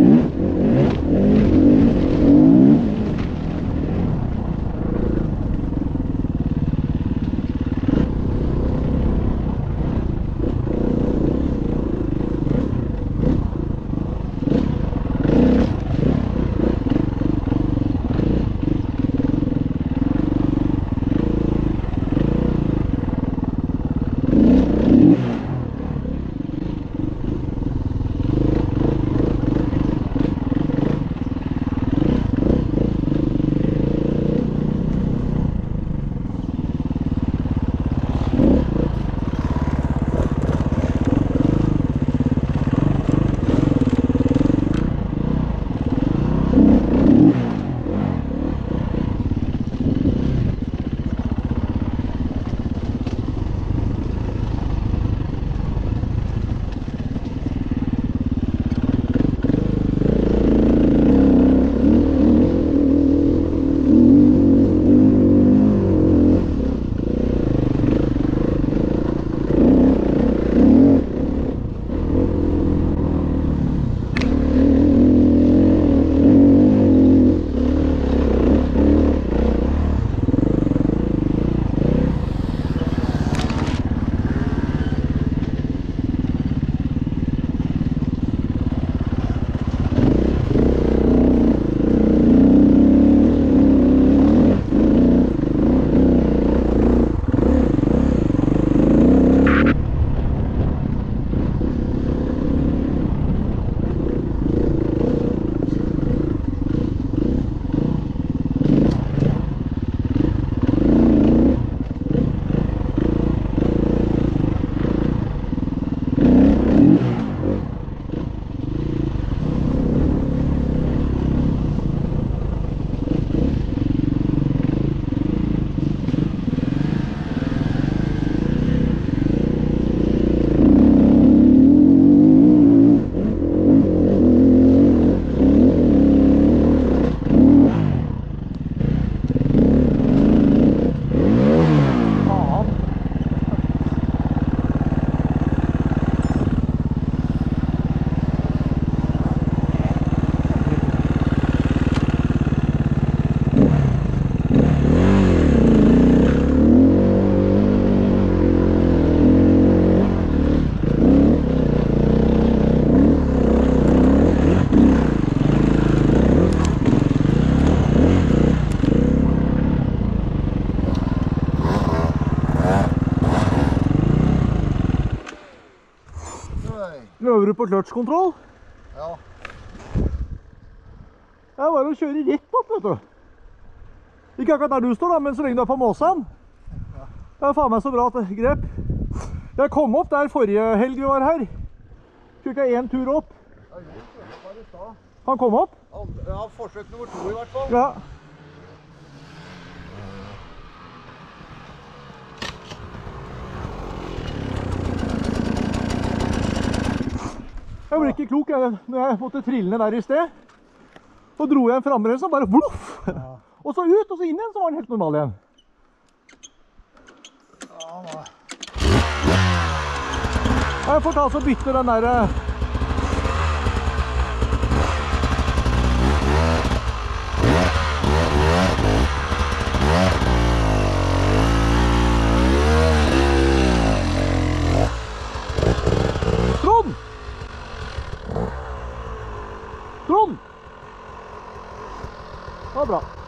Mm-hmm. Nå øver du på clutch-kontroll. Ja. Det er bare å kjøre rett opp, vet du. Ikke akkurat der du står, da, men så lenge du er på Måsan. Det er faen meg så bra grep. Jeg kom opp der forrige helg vi var her. Fikk jeg én tur opp. Han kom opp. Ja, forsøk nummer to i hvert fall. Ja. Jeg ble ikke klok jeg, når jeg måtte trille ned der i sted. Så dro jeg en frambremse og bare vloff! Og så ut, og så inn igjen, så var den helt normal igjen. Ja. Jeg får ta og bytte den der Trond! Det var bra.